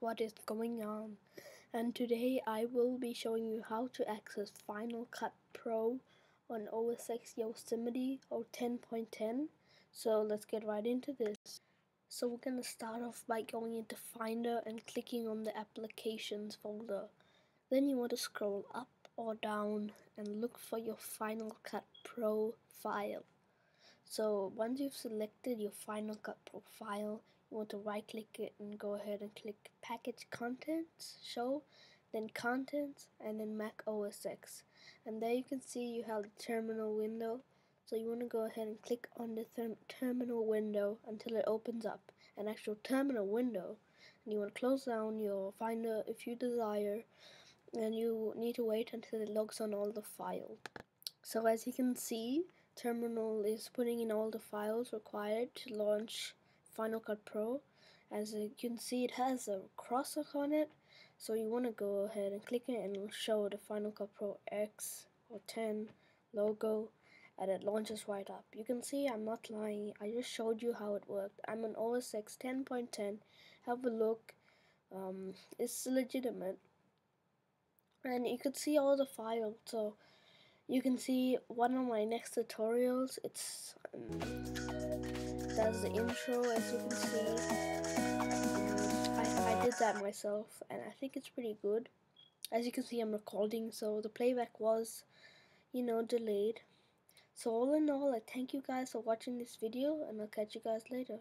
what is going on. And today I will be showing you how to access Final Cut Pro on OS X Yosemite or 10.10 so let's get right into this. So we're gonna start off by going into Finder and clicking on the applications folder. Then you want to scroll up or down and look for your Final Cut Pro file. So once you've selected your Final Cut Pro file want to right click it and go ahead and click package contents show then contents and then Mac OS X. And there you can see you have the terminal window. So you want to go ahead and click on the terminal window until it opens up an actual terminal window. And you want to close down your finder if you desire and you need to wait until it logs on all the files. So as you can see terminal is putting in all the files required to launch Final Cut Pro. As you can see, it has a crosshair on it, so you want to go ahead and click it and it'll show the Final Cut Pro X or 10 logo and it launches right up. You can see I'm not lying, I just showed you how it worked. I'm on OS X 10.10, have a look, um, it's legitimate. And you can see all the files, so you can see one of my next tutorials, it's... Um, that's the intro as you can see. I, I did that myself and I think it's pretty good. As you can see I'm recording so the playback was you know delayed. So all in all I thank you guys for watching this video and I'll catch you guys later